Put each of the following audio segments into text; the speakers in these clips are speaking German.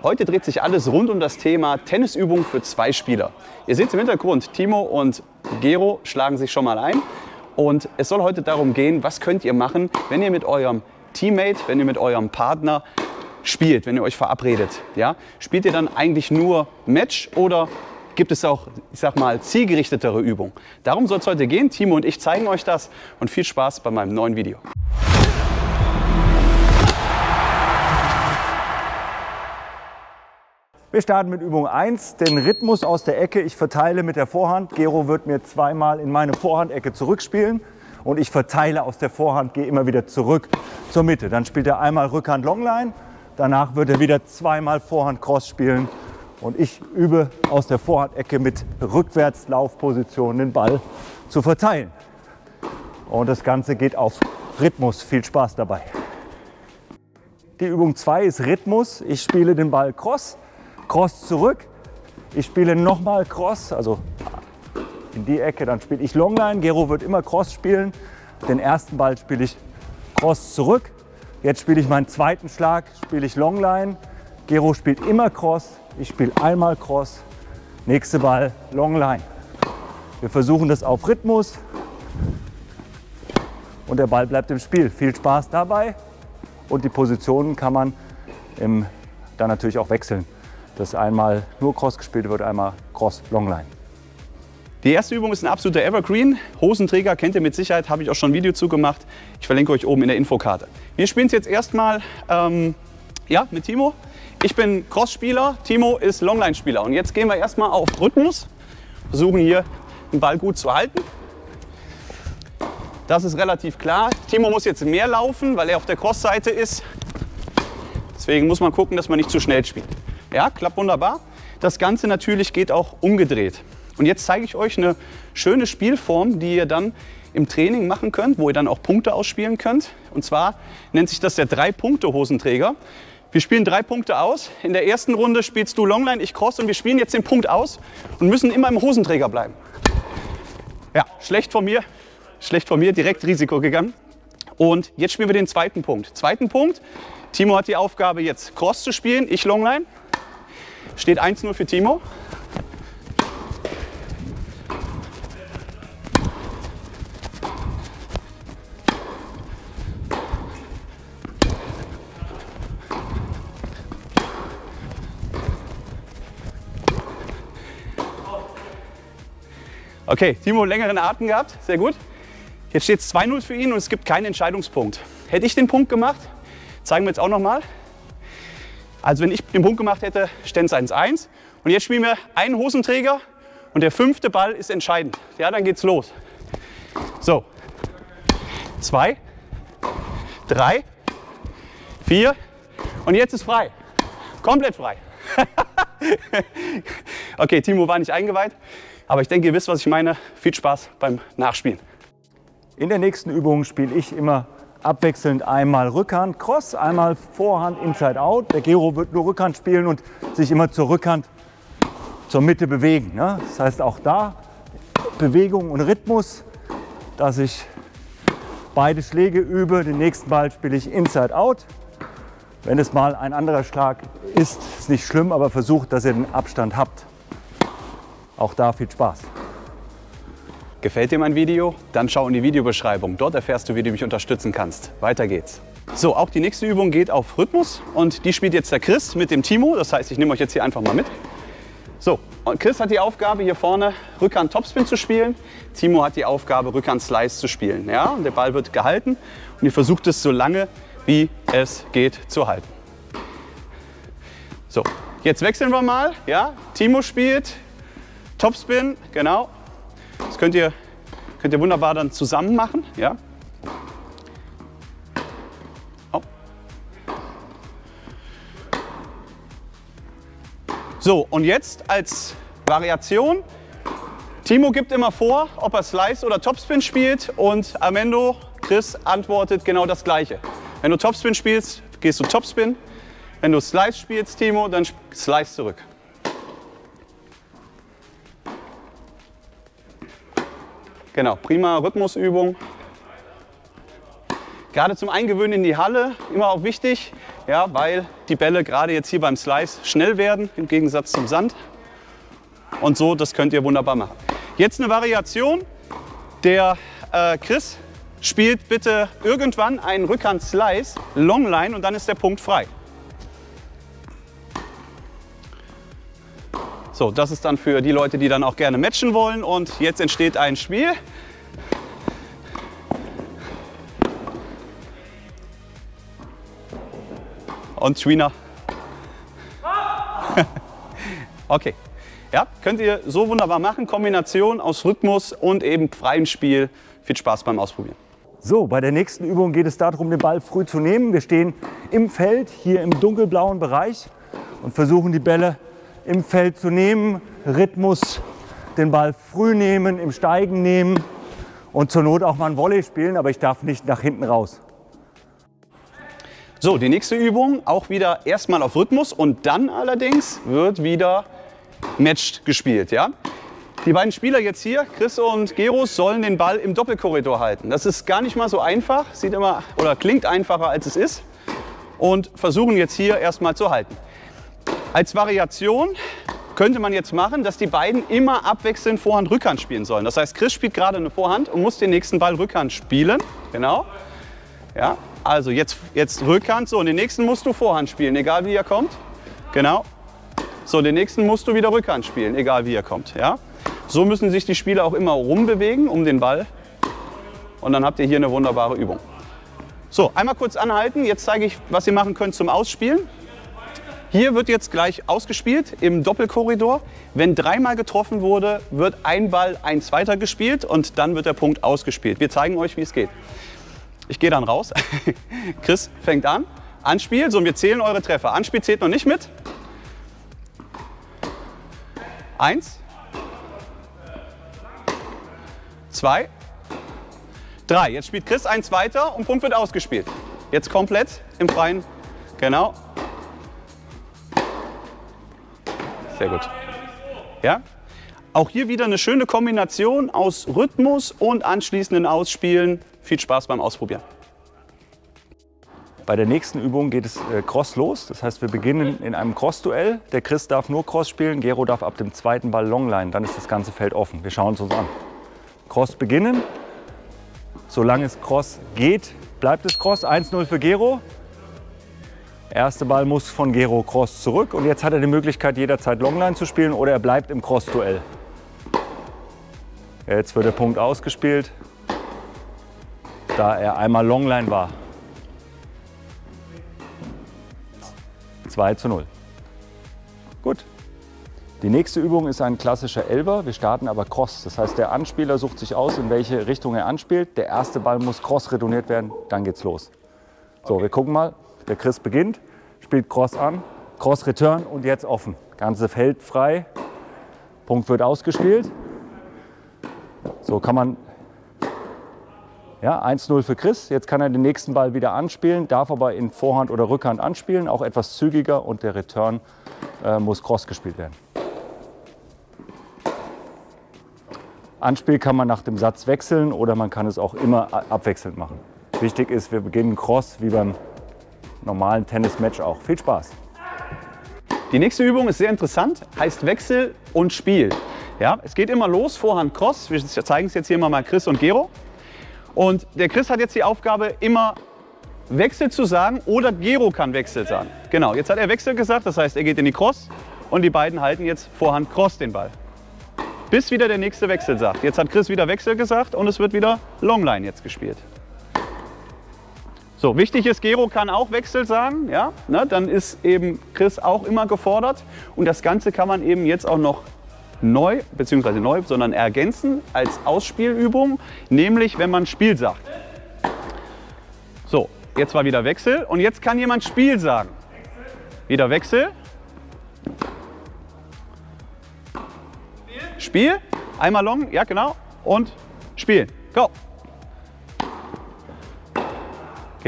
Heute dreht sich alles rund um das Thema Tennisübung für zwei Spieler. Ihr seht im Hintergrund, Timo und Gero schlagen sich schon mal ein. Und es soll heute darum gehen, was könnt ihr machen, wenn ihr mit eurem Teammate, wenn ihr mit eurem Partner spielt, wenn ihr euch verabredet. Ja? Spielt ihr dann eigentlich nur Match oder gibt es auch, ich sag mal, zielgerichtetere Übungen? Darum soll es heute gehen. Timo und ich zeigen euch das und viel Spaß bei meinem neuen Video. Wir starten mit Übung 1, den Rhythmus aus der Ecke. Ich verteile mit der Vorhand. Gero wird mir zweimal in meine Vorhandecke zurückspielen und ich verteile aus der Vorhand, gehe immer wieder zurück zur Mitte. Dann spielt er einmal Rückhand Longline, danach wird er wieder zweimal Vorhand Cross spielen und ich übe aus der Vorhandecke mit Rückwärtslaufposition den Ball zu verteilen. Und das Ganze geht auf Rhythmus. Viel Spaß dabei. Die Übung 2 ist Rhythmus. Ich spiele den Ball Cross Cross zurück. Ich spiele nochmal Cross, also in die Ecke, dann spiele ich Longline. Gero wird immer Cross spielen. Den ersten Ball spiele ich Cross zurück. Jetzt spiele ich meinen zweiten Schlag, spiele ich Longline. Gero spielt immer Cross. Ich spiele einmal Cross. Nächste Ball Longline. Wir versuchen das auf Rhythmus. Und der Ball bleibt im Spiel. Viel Spaß dabei. Und die Positionen kann man im, dann natürlich auch wechseln dass einmal nur Cross gespielt wird, einmal Cross Longline. Die erste Übung ist ein absoluter Evergreen. Hosenträger kennt ihr mit Sicherheit, habe ich auch schon ein Video zu gemacht. Ich verlinke euch oben in der Infokarte. Wir spielen es jetzt erstmal ähm, ja, mit Timo. Ich bin Cross-Spieler, Timo ist Longline-Spieler. Und jetzt gehen wir erstmal auf Rhythmus, versuchen hier den Ball gut zu halten. Das ist relativ klar. Timo muss jetzt mehr laufen, weil er auf der Cross-Seite ist. Deswegen muss man gucken, dass man nicht zu schnell spielt. Ja, klappt wunderbar. Das Ganze natürlich geht auch umgedreht. Und jetzt zeige ich euch eine schöne Spielform, die ihr dann im Training machen könnt, wo ihr dann auch Punkte ausspielen könnt. Und zwar nennt sich das der Drei-Punkte-Hosenträger. Wir spielen drei Punkte aus. In der ersten Runde spielst du Longline, ich Cross und wir spielen jetzt den Punkt aus und müssen immer im Hosenträger bleiben. Ja, schlecht von mir, schlecht von mir, direkt Risiko gegangen. Und jetzt spielen wir den zweiten Punkt. Zweiten Punkt, Timo hat die Aufgabe jetzt Cross zu spielen, ich Longline. Steht 1-0 für Timo. Okay, Timo längeren Atem gehabt, sehr gut. Jetzt steht es 2-0 für ihn und es gibt keinen Entscheidungspunkt. Hätte ich den Punkt gemacht, zeigen wir jetzt auch nochmal, also wenn ich den Punkt gemacht hätte, stände es 1-1. Und jetzt spielen wir einen Hosenträger und der fünfte Ball ist entscheidend. Ja, dann geht's los. So. Zwei, drei, vier und jetzt ist frei. Komplett frei. okay, Timo war nicht eingeweiht, aber ich denke, ihr wisst, was ich meine. Viel Spaß beim Nachspielen. In der nächsten Übung spiele ich immer abwechselnd einmal Rückhand, Cross, einmal Vorhand, Inside Out. Der Gero wird nur Rückhand spielen und sich immer zur Rückhand zur Mitte bewegen. Ne? Das heißt auch da Bewegung und Rhythmus, dass ich beide Schläge übe. Den nächsten Ball spiele ich Inside Out. Wenn es mal ein anderer Schlag ist, ist nicht schlimm, aber versucht, dass ihr den Abstand habt. Auch da viel Spaß. Gefällt dir mein Video? Dann schau in die Videobeschreibung. Dort erfährst du, wie du mich unterstützen kannst. Weiter geht's. So, auch die nächste Übung geht auf Rhythmus und die spielt jetzt der Chris mit dem Timo. Das heißt, ich nehme euch jetzt hier einfach mal mit. So, und Chris hat die Aufgabe, hier vorne Rückhand Topspin zu spielen. Timo hat die Aufgabe, Rückhand Slice zu spielen. Ja, und der Ball wird gehalten und ihr versucht es so lange, wie es geht, zu halten. So, jetzt wechseln wir mal. Ja, Timo spielt Topspin, genau. Das könnt ihr, könnt ihr wunderbar dann zusammen machen. Ja? So, und jetzt als Variation. Timo gibt immer vor, ob er Slice oder Topspin spielt und Amendo, Chris, antwortet genau das Gleiche. Wenn du Topspin spielst, gehst du Topspin. Wenn du Slice spielst, Timo, dann Slice zurück. Genau, prima Rhythmusübung. Gerade zum Eingewöhnen in die Halle, immer auch wichtig, ja, weil die Bälle gerade jetzt hier beim Slice schnell werden, im Gegensatz zum Sand. Und so, das könnt ihr wunderbar machen. Jetzt eine Variation. Der äh, Chris spielt bitte irgendwann einen Rückhand-Slice, Longline und dann ist der Punkt frei. So, das ist dann für die Leute, die dann auch gerne matchen wollen. Und jetzt entsteht ein Spiel. Und Schwiener. okay. Ja, könnt ihr so wunderbar machen. Kombination aus Rhythmus und eben freiem Spiel. Viel Spaß beim Ausprobieren. So, bei der nächsten Übung geht es darum, den Ball früh zu nehmen. Wir stehen im Feld, hier im dunkelblauen Bereich und versuchen die Bälle im Feld zu nehmen. Rhythmus, den Ball früh nehmen, im Steigen nehmen und zur Not auch mal ein Volley spielen, aber ich darf nicht nach hinten raus. So, die nächste Übung auch wieder erstmal auf Rhythmus und dann allerdings wird wieder matched gespielt. Ja? Die beiden Spieler jetzt hier, Chris und Geros, sollen den Ball im Doppelkorridor halten. Das ist gar nicht mal so einfach, sieht immer oder klingt einfacher als es ist und versuchen jetzt hier erstmal zu halten. Als Variation könnte man jetzt machen, dass die beiden immer abwechselnd Vorhand Rückhand spielen sollen. Das heißt, Chris spielt gerade eine Vorhand und muss den nächsten Ball Rückhand spielen. Genau. Ja, also jetzt, jetzt Rückhand, so und den nächsten musst du Vorhand spielen, egal wie er kommt. Genau. So, den nächsten musst du wieder Rückhand spielen, egal wie er kommt. Ja? So müssen sich die Spieler auch immer rumbewegen um den Ball. Und dann habt ihr hier eine wunderbare Übung. So, einmal kurz anhalten. Jetzt zeige ich, was ihr machen könnt zum Ausspielen. Hier wird jetzt gleich ausgespielt im Doppelkorridor. Wenn dreimal getroffen wurde, wird ein Ball ein zweiter gespielt und dann wird der Punkt ausgespielt. Wir zeigen euch, wie es geht. Ich gehe dann raus. Chris fängt an. Anspiel, so und wir zählen eure Treffer. Anspiel zählt noch nicht mit. Eins, zwei, drei. Jetzt spielt Chris eins weiter und Punkt wird ausgespielt. Jetzt komplett im Freien. Genau. Sehr gut. Ja? Auch hier wieder eine schöne Kombination aus Rhythmus und anschließenden Ausspielen. Viel Spaß beim Ausprobieren. Bei der nächsten Übung geht es äh, Cross los. Das heißt, wir beginnen in einem Cross-Duell. Der Chris darf nur Cross spielen, Gero darf ab dem zweiten Ball Longline. Dann ist das ganze Feld offen. Wir schauen es uns an. Cross beginnen. Solange es Cross geht, bleibt es Cross. 1-0 für Gero. Erster Ball muss von Gero Cross zurück und jetzt hat er die Möglichkeit jederzeit Longline zu spielen oder er bleibt im Cross-Duell. Jetzt wird der Punkt ausgespielt, da er einmal Longline war. 2 zu 0. Gut. Die nächste Übung ist ein klassischer Elber. Wir starten aber Cross. Das heißt, der Anspieler sucht sich aus, in welche Richtung er anspielt. Der erste Ball muss Cross retourniert werden, dann geht's los. So, okay. wir gucken mal. Der Chris beginnt, spielt Cross an, Cross Return und jetzt offen. Ganze Feld frei. Punkt wird ausgespielt. So kann man ja, 1-0 für Chris. Jetzt kann er den nächsten Ball wieder anspielen, darf aber in Vorhand oder Rückhand anspielen, auch etwas zügiger und der Return äh, muss Cross gespielt werden. Anspiel kann man nach dem Satz wechseln oder man kann es auch immer abwechselnd machen. Wichtig ist, wir beginnen Cross wie beim normalen Tennismatch auch. Viel Spaß! Die nächste Übung ist sehr interessant, heißt Wechsel und Spiel. Ja, es geht immer los, Vorhand Cross. Wir zeigen es jetzt hier mal Chris und Gero. Und der Chris hat jetzt die Aufgabe, immer Wechsel zu sagen oder Gero kann Wechsel sagen. Genau, jetzt hat er Wechsel gesagt, das heißt, er geht in die Cross und die beiden halten jetzt Vorhand Cross den Ball. Bis wieder der nächste Wechsel sagt. Jetzt hat Chris wieder Wechsel gesagt und es wird wieder Longline jetzt gespielt. So, wichtig ist, Gero kann auch Wechsel sagen, ja, ne, dann ist eben Chris auch immer gefordert und das Ganze kann man eben jetzt auch noch neu, beziehungsweise neu, sondern ergänzen als Ausspielübung, nämlich wenn man Spiel sagt. So, jetzt war wieder Wechsel und jetzt kann jemand Spiel sagen. Wieder Wechsel. Spiel. Einmal long, ja genau. Und Spiel. Go.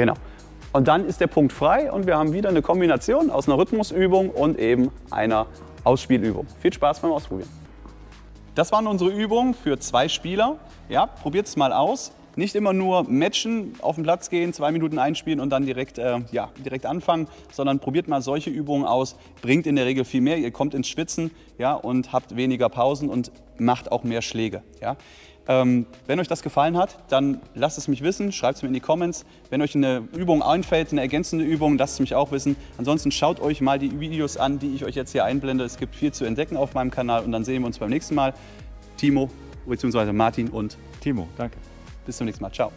Genau. Und dann ist der Punkt frei und wir haben wieder eine Kombination aus einer Rhythmusübung und eben einer Ausspielübung. Viel Spaß beim Ausprobieren. Das waren unsere Übungen für zwei Spieler. Ja, probiert es mal aus. nicht immer nur matchen, auf den Platz gehen, zwei Minuten einspielen und dann direkt, äh, ja, direkt anfangen, sondern probiert mal solche Übungen aus. Bringt in der Regel viel mehr. Ihr kommt ins Schwitzen ja, und habt weniger Pausen und macht auch mehr Schläge. Ja. Ähm, wenn euch das gefallen hat, dann lasst es mich wissen, schreibt es mir in die Comments. Wenn euch eine Übung einfällt, eine ergänzende Übung, lasst es mich auch wissen. Ansonsten schaut euch mal die Videos an, die ich euch jetzt hier einblende. Es gibt viel zu entdecken auf meinem Kanal und dann sehen wir uns beim nächsten Mal. Timo bzw. Martin und Timo, danke. bis zum nächsten Mal. Ciao.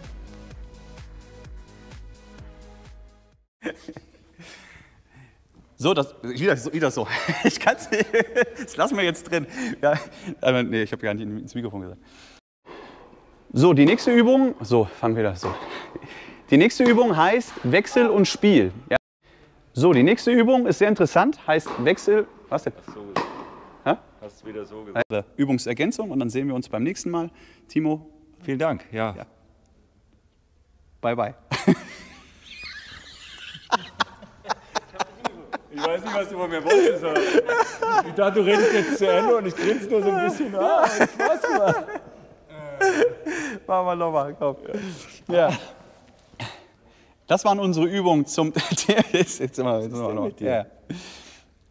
So, das, wieder, so- wieder so. Ich kann es nicht. Das lassen wir jetzt drin. Ja, aber nee, ich habe gar nicht ins Mikrofon gesagt. So, die nächste Übung. So, fangen wir das so. Die nächste Übung heißt Wechsel und Spiel. Ja. So, die nächste Übung ist sehr interessant. Heißt Wechsel. Was denn? Hast du wieder so gesagt. Also, Übungsergänzung und dann sehen wir uns beim nächsten Mal. Timo, Vielen Dank. Ja. Ja. bye bye. Ich weiß nicht, was du von mir wolltest. Ich dachte, du redest jetzt zu Ende und ich grinse nur so ein bisschen. Ah, Spaß gemacht. Machen wir nochmal, komm. Ja. Das waren unsere Übungen zum. jetzt, jetzt, jetzt, jetzt, jetzt, jetzt, mit dir? ja.